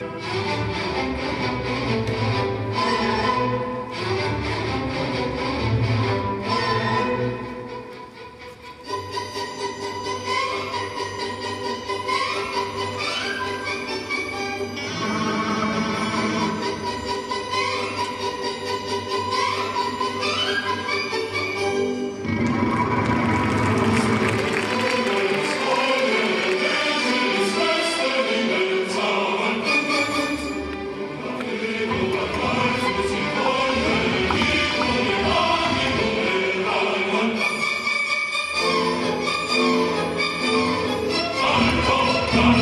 Música Come on.